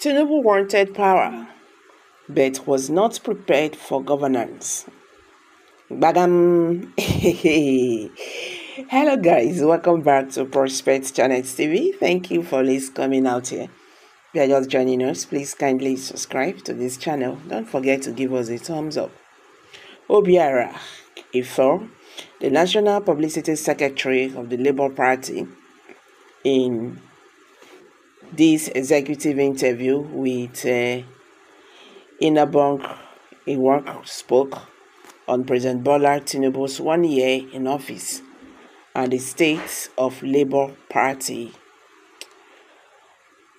Tinubu wanted power, but was not prepared for governance. Bagam. Hello, guys. Welcome back to Prospect Channel TV. Thank you for always coming out here. If you are just joining us, please kindly subscribe to this channel. Don't forget to give us a thumbs up. Obiora Ifoh, the National Publicity Secretary of the Labour Party, in this executive interview with uh, Inabong Iwak spoke on President Bola Tinubu's one year in office and the state of Labour Party.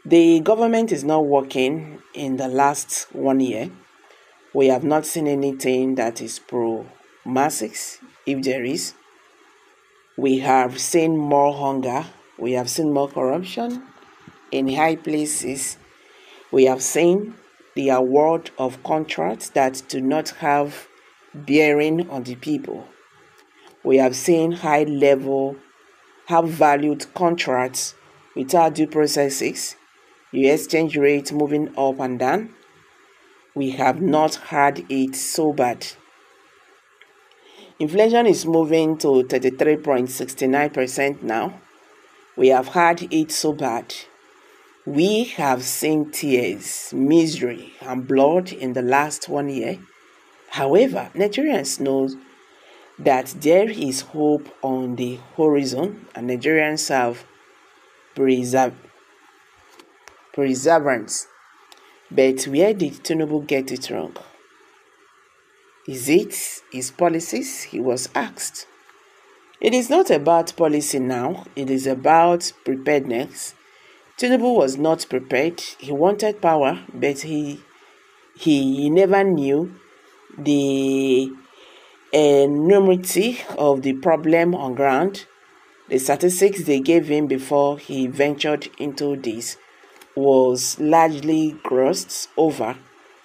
The government is not working in the last one year. We have not seen anything that is pro masses, if there is. We have seen more hunger. We have seen more corruption in high places, we have seen the award of contracts that do not have bearing on the people. We have seen high level, high valued contracts without due processes, the exchange rate moving up and down. We have not had it so bad. Inflation is moving to 33.69% now. We have had it so bad we have seen tears, misery, and blood in the last one year. However, Nigerians know that there is hope on the horizon, and Nigerians have perseverance. But where did Tinubu get it wrong? Is it his policies? He was asked. It is not about policy now, it is about preparedness Tinubu was not prepared. He wanted power, but he he never knew the uh, enormity of the problem on ground. The statistics they gave him before he ventured into this was largely grossed over,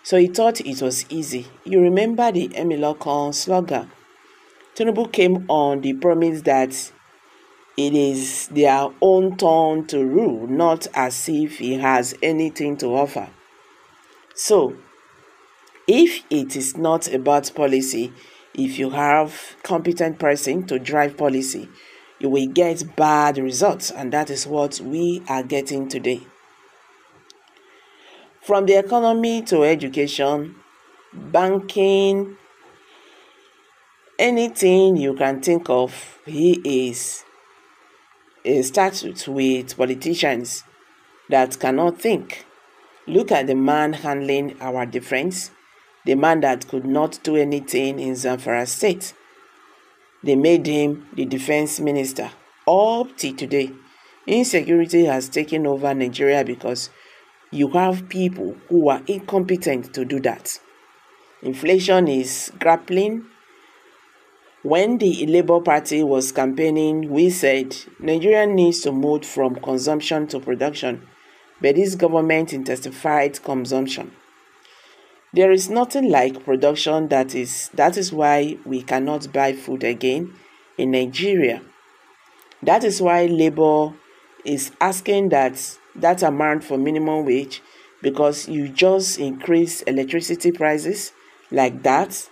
so he thought it was easy. You remember the Emilokan slogan. Tinubu came on the promise that it is their own turn to rule, not as if he has anything to offer. So, if it is not about policy, if you have competent person to drive policy, you will get bad results, and that is what we are getting today. From the economy to education, banking, anything you can think of, he is a statute with politicians that cannot think. Look at the man handling our defense, the man that could not do anything in Zamfara state. They made him the defense minister. Up to today, insecurity has taken over Nigeria because you have people who are incompetent to do that. Inflation is grappling when the Labour Party was campaigning, we said Nigeria needs to move from consumption to production, but this government intensified consumption. There is nothing like production that is that is why we cannot buy food again in Nigeria. That is why Labour is asking that that amount for minimum wage because you just increase electricity prices like that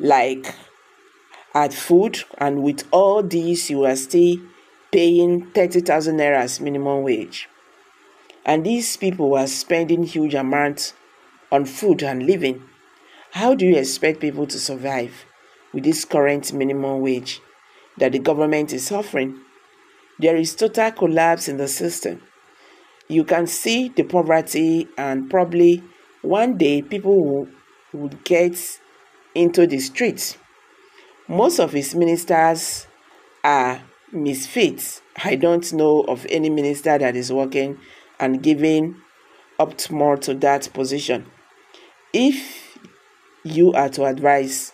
like at food, and with all these, you are still paying 30,000 naira as minimum wage. And these people were spending huge amounts on food and living. How do you expect people to survive with this current minimum wage that the government is offering? There is total collapse in the system. You can see the poverty, and probably one day people will, will get into the streets most of his ministers are misfits. I don't know of any minister that is working and giving up more to that position. If you are to advise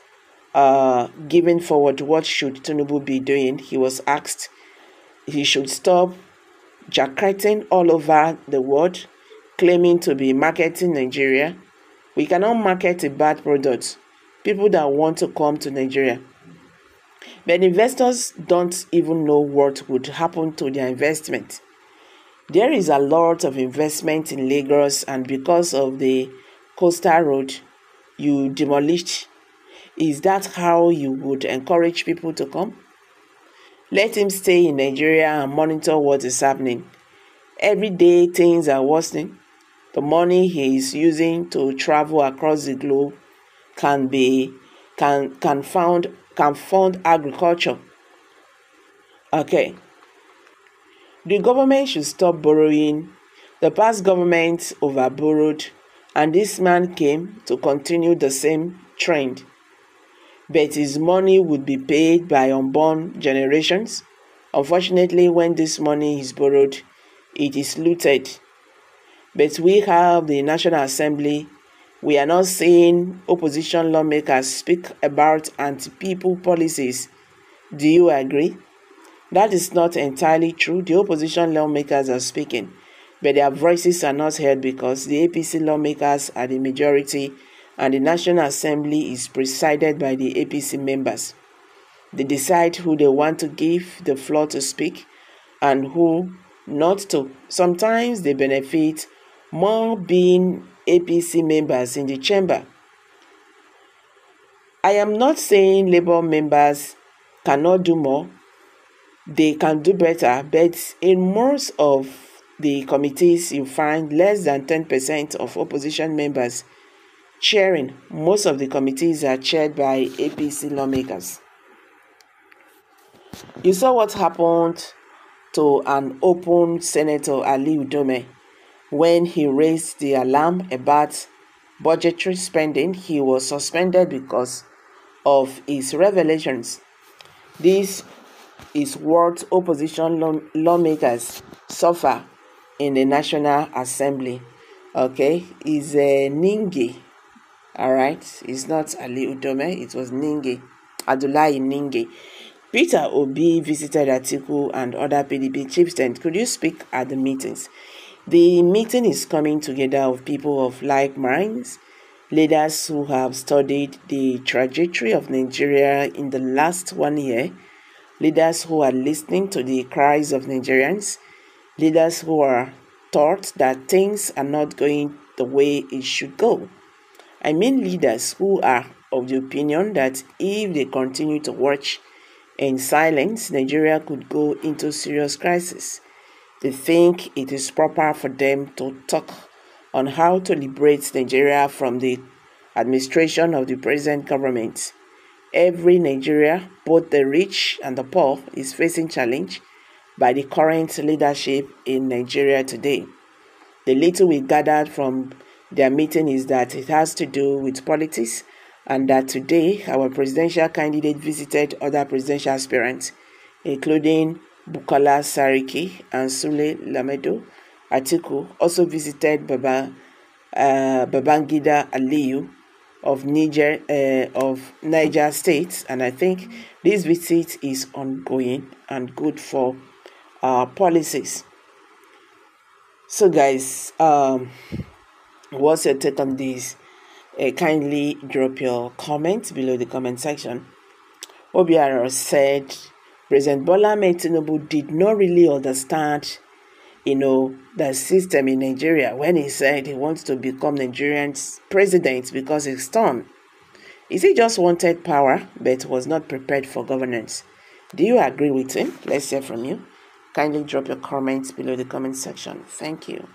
uh, giving forward what should Tinubu be doing, he was asked he should stop jacketing all over the world, claiming to be marketing Nigeria. We cannot market a bad product. People that want to come to Nigeria but investors don't even know what would happen to their investment. There is a lot of investment in Lagos, and because of the coastal road you demolished, is that how you would encourage people to come? Let him stay in Nigeria and monitor what is happening. Every day things are worsening. The money he is using to travel across the globe can be can can found can fund agriculture. Okay. The government should stop borrowing. The past government overborrowed, and this man came to continue the same trend. But his money would be paid by unborn generations. Unfortunately, when this money is borrowed, it is looted. But we have the National Assembly. We are not seeing opposition lawmakers speak about anti people policies. Do you agree? That is not entirely true. The opposition lawmakers are speaking, but their voices are not heard because the APC lawmakers are the majority and the National Assembly is presided by the APC members. They decide who they want to give the floor to speak and who not to. Sometimes they benefit more being APC members in the chamber. I am not saying Labour members cannot do more they can do better, but in most of the committees, you find less than 10% of opposition members chairing. Most of the committees are chaired by APC lawmakers. You saw what happened to an open Senator Ali Ndume when he raised the alarm about budgetary spending. He was suspended because of his revelations. This is what opposition law- lawmakers suffer in the National Assembly. Okay, is a uh, Ningi. All right, it's not Ali Ndume, it was Ningi, Abdullahi Ningi. Peter Obi visited Atiku and other PDP chiefs. chieftains. Could you speak at the meetings? The meeting is coming together of people of like minds, leaders who have studied the trajectory of Nigeria in the last one year leaders who are listening to the cries of Nigerians, leaders who are taught that things are not going the way it should go. I mean, leaders who are of the opinion that if they continue to watch in silence, Nigeria could go into serious crisis. They think it is proper for them to talk on how to liberate Nigeria from the administration of the present government Every Nigeria, both the rich and the poor, is facing challenge by the current leadership in Nigeria today. The little we gathered from their meeting is that it has to do with politics and that today our presidential candidate visited other presidential aspirants, including Bukola Saraki and Sule Lamido. Atiku also visited Baba, uh, Babangida Aliyu of Niger uh, of Niger State, and I think this visit is ongoing and good for our policies. So, guys, um, what's your take on this? Uh, kindly drop your comments below the comment section. Obiora said President Bola Tinubu did not really understand you know, the system in Nigeria when he said he wants to become Nigerian's president because he's torn. Is he just wanted power but was not prepared for governance? Do you agree with him? Let's hear from you. Kindly drop your comments below the comment section. Thank you.